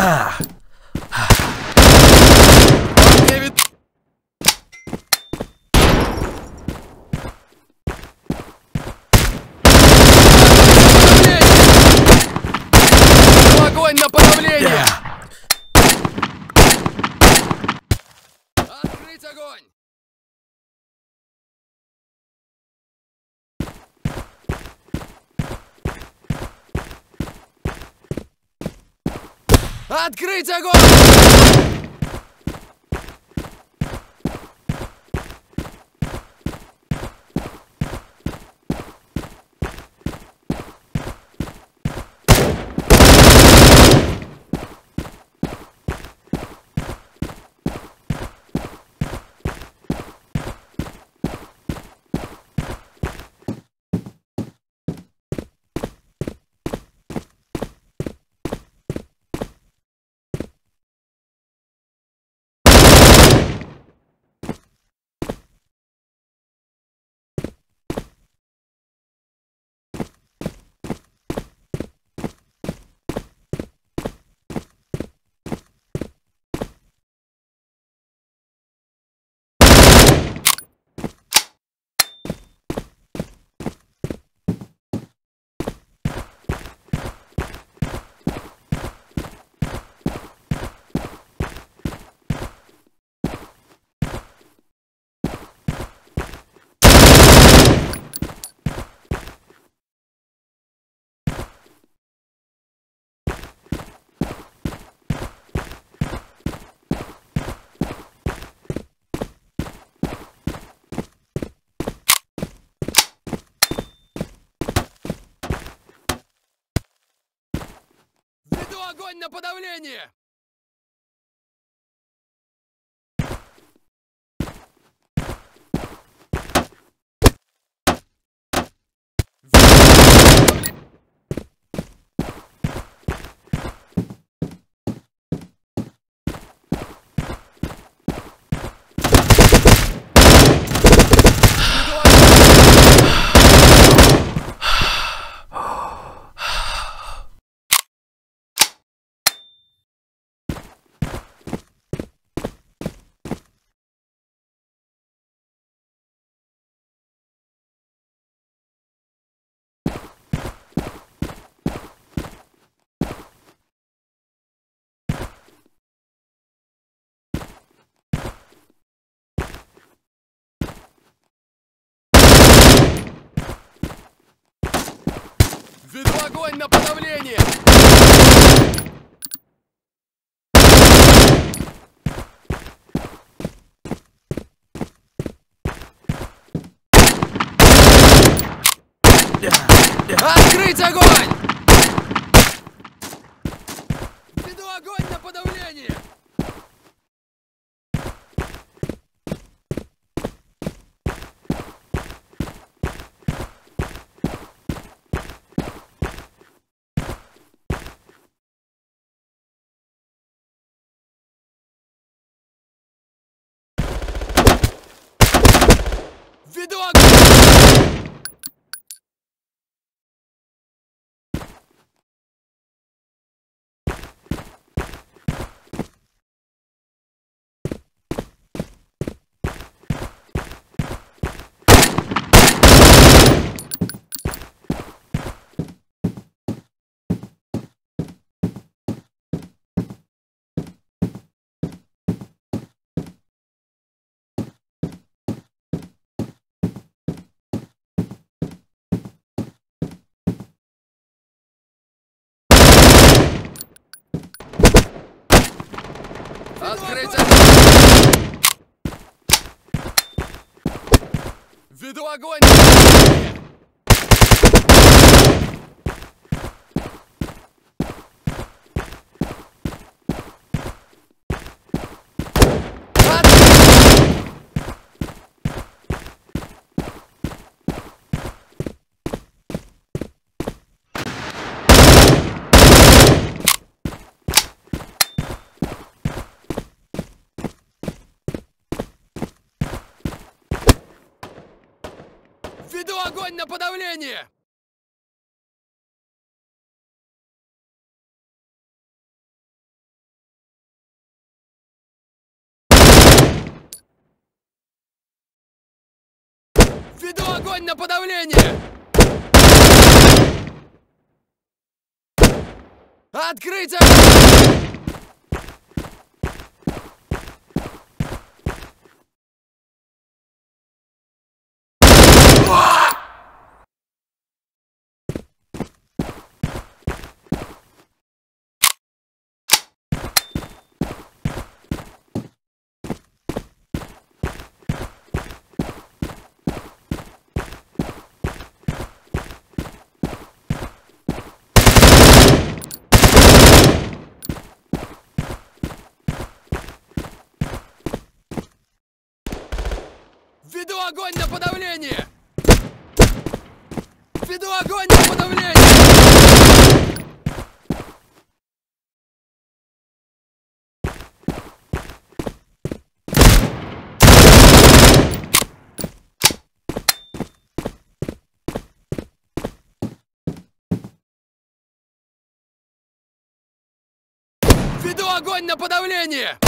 Ah! Открыть огонь! Веду огонь на подавление! Веду огонь на подавление! Открыть огонь! Веду огонь на подавление! Веду огонь! Открыть огонь! Веду огонь! Веду огонь на подавление! Веду огонь на подавление! Открыть огонь! Огонь на подавление! Веду огонь на подавление! Веду огонь на подавление!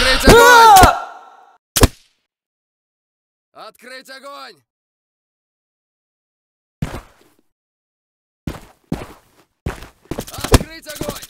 Открыть а! огонь! Открыть огонь! Открыть огонь!